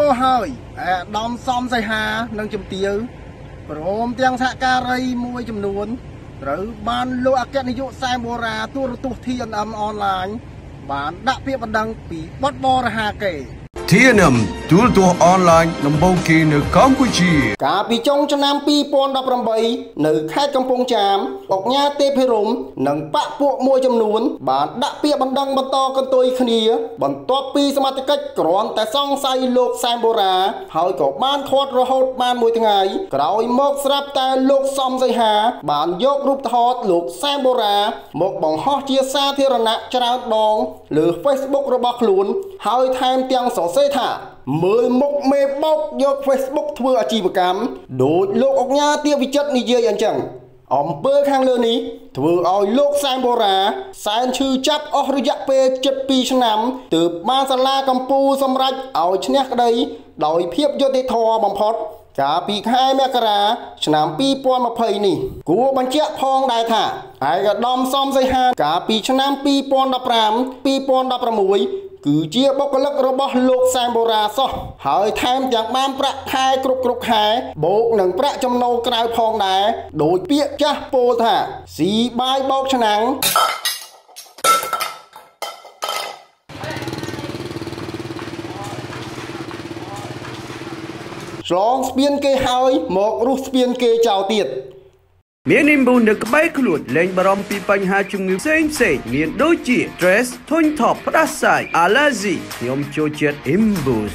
ធ្វើហើយអាដាមសំសៃហានិងជំទាវព្រមទាំងសហការីមួយចំនួនត្រូវបានលោកអគ្គនាយកសែមបូរ៉ាទូរទស្សន៍ TNM អនឡាញបានដាក់ពាក្យបណ្ដឹងពីបទបរិហាកេ TNM ទូរទស្សន៍អនឡាញដំបូងគេនៅកម្ពុជា កាលពីចុងឆ្នាំ2018នៅខេត្តកំពង់ចាមអង្គញាទេភិរមនិងបកពួកមួយចំនួន បានដាក់ពាក្យបណ្ដឹងបន្តកន្ទុយគ្នា បន្ទាប់ពីសមាជិកគ្រាន់តែសង្ស័យលោកសែមបូរ៉ាហើយក៏បានខាត់រហូតបានមួយថ្ងៃក្រោយមកស្រាប់តែលោកសំសីហា បានយករូបថតលោកសែមបូរ៉ាមកបង្ហោះជាសាធារណៈច្រើនដងលើ Facebook របស់ខ្លួន ហើយថែមទាំងសរសេរថាមើលមុខមេបោកយក Facebook ធ្វើអាជីវកម្មដោយលោកអុកញ៉ាទាវិចិត្រនិយាយអញ្ចឹងអំពើខាងលើនេះធ្វើឲ្យលោកសែនបូរ៉ាសែនឈឺចាប់អស់រយៈពេល72ឆ្នាំទើបបានសាលាកម្ពុជាសម្រេចឲ្យឈ្នះក្តី ដោយភាពយុត្តិធម៌បំផុតកាលពីខែមករា ឆ្នាំ2020នេះគួរបញ្ជាក់ផងដែរថាឯកឧត្តមសំសីហាកាលពីឆ្នាំ2015 2016 គឺជាបុគ្គលិករបស់លោកសែមបូរ៉ាសោះហើយថែមទាំងបានប្រាក់ខែគ្រប់គ្រប់ខែបូកនឹងប្រាក់ចំណូលក្រៅផងដែរដោយពាក្យចាស់ពោលថាស៊ីបាយបោកឆ្នាំងឆ្លងស្ពានគេហើយមករស់ស្ពានគេចោលទៀត មាននីមប៊ូនៅក្បែរខ្លួនលែងបារម្ភពីបញ្ហាជំងឺផ្សេងផ្សេងមានដូចជា stress ធុញថប់ផ្ដាសាយ allergy ខ្ញុំចូលចិត្ត Imbus